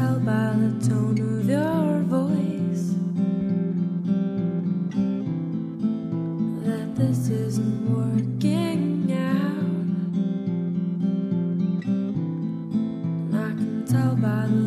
tell by the tone of your voice that this isn't working out. And I can tell by the